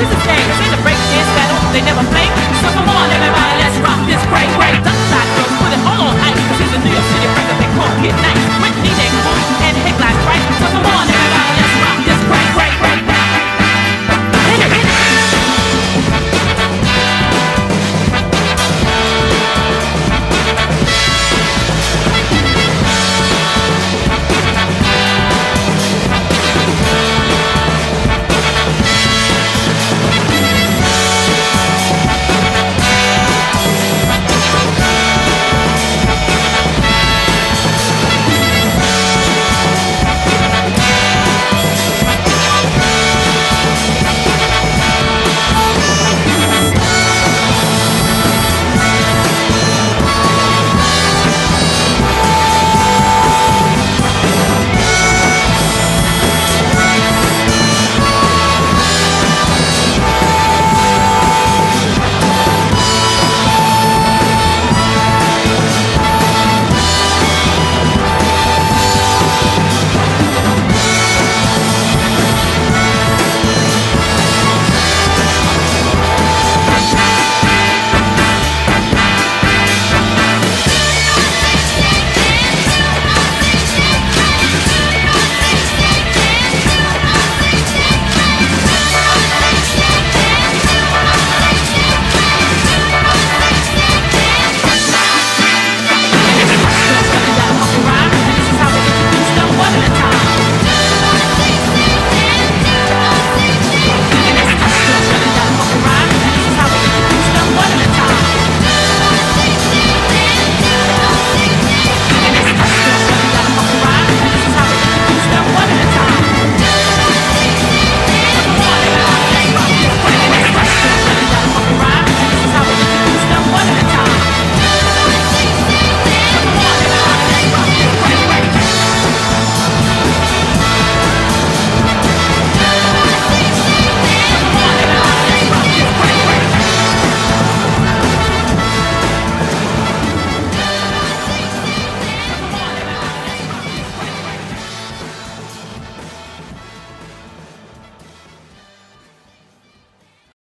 it's a shame. Seen the break dance battle, they never play. So come on, everybody, let's rock this break, break.